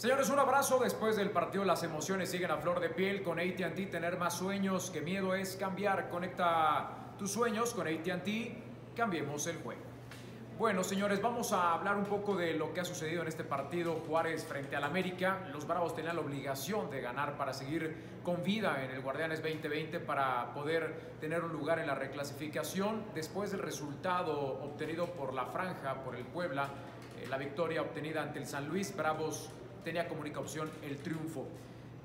Señores, un abrazo. Después del partido, las emociones siguen a flor de piel. Con ATT, tener más sueños que miedo es cambiar. Conecta tus sueños con ATT. Cambiemos el juego. Bueno, señores, vamos a hablar un poco de lo que ha sucedido en este partido Juárez frente al América. Los Bravos tenían la obligación de ganar para seguir con vida en el Guardianes 2020 para poder tener un lugar en la reclasificación. Después del resultado obtenido por la Franja, por el Puebla, eh, la victoria obtenida ante el San Luis, Bravos tenía como única opción el triunfo.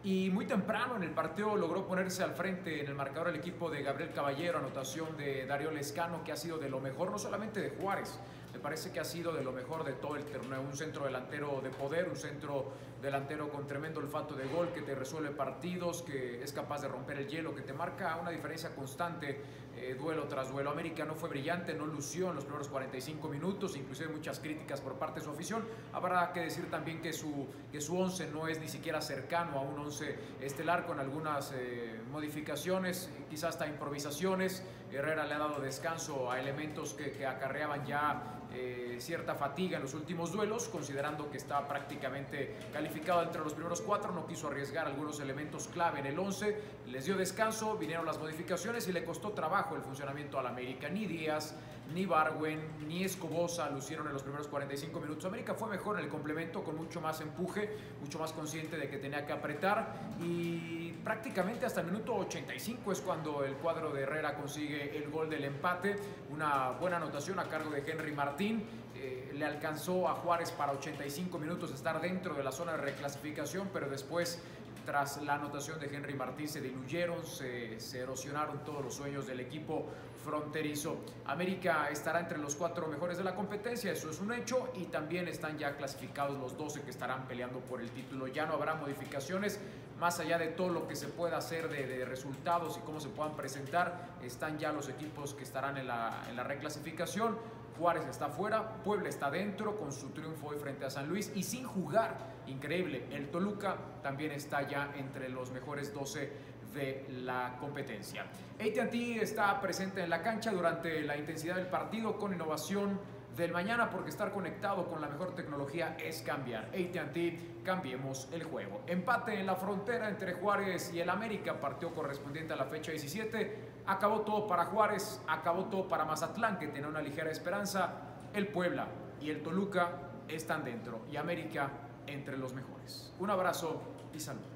Y muy temprano en el partido logró ponerse al frente en el marcador el equipo de Gabriel Caballero, anotación de Darío Lescano, que ha sido de lo mejor, no solamente de Juárez, me parece que ha sido de lo mejor de todo el torneo. Un centro delantero de poder, un centro delantero con tremendo olfato de gol que te resuelve partidos, que es capaz de romper el hielo, que te marca una diferencia constante eh, duelo tras duelo. América no fue brillante, no lució en los primeros 45 minutos, inclusive muchas críticas por parte de su afición. Habrá que decir también que su, que su 11 no es ni siquiera cercano a un 11 estelar con algunas eh, modificaciones, quizás hasta improvisaciones. Herrera le ha dado descanso a elementos que, que acarreaban ya eh, cierta fatiga en los últimos duelos, considerando que estaba prácticamente calificado entre los primeros cuatro, no quiso arriesgar algunos elementos clave en el 11, les dio descanso, vinieron las modificaciones y le costó trabajo el funcionamiento al América. Ni Díaz, ni Barwen, ni Escobosa lucieron en los primeros 45 minutos. América fue mejor en el complemento, con mucho más empuje, mucho más consciente de que tenía que apretar y prácticamente hasta el minuto 85 es cuando el cuadro de Herrera consigue el gol del empate, una buena anotación a cargo de Henry Martín. Eh, le alcanzó a Juárez para 85 minutos estar dentro de la zona de reclasificación, pero después tras la anotación de Henry Martín se diluyeron, se, erosionaron todos los sueños del equipo fronterizo. América estará entre los cuatro mejores de la competencia, eso es un hecho, y también están ya clasificados los 12 que estarán peleando por el título. Ya no habrá modificaciones, más allá de todo lo que se pueda hacer de, resultados y cómo se puedan presentar, están ya los equipos que estarán en la reclasificación. Juárez está fuera, Puebla está dentro con su triunfo hoy frente a San Luis y sin jugar, increíble, el Toluca también está ya entre los mejores 12 de la competencia. ATT está presente en la cancha durante la intensidad del partido con innovación del mañana porque estar conectado con la mejor tecnología es cambiar. ATT, cambiemos el juego. Empate en la frontera entre Juárez y el América, partió correspondiente a la fecha 17. Acabó todo para Juárez, acabó todo para Mazatlán, que tenía una ligera esperanza. El Puebla y el Toluca están dentro y América entre los mejores. Un abrazo y saludos.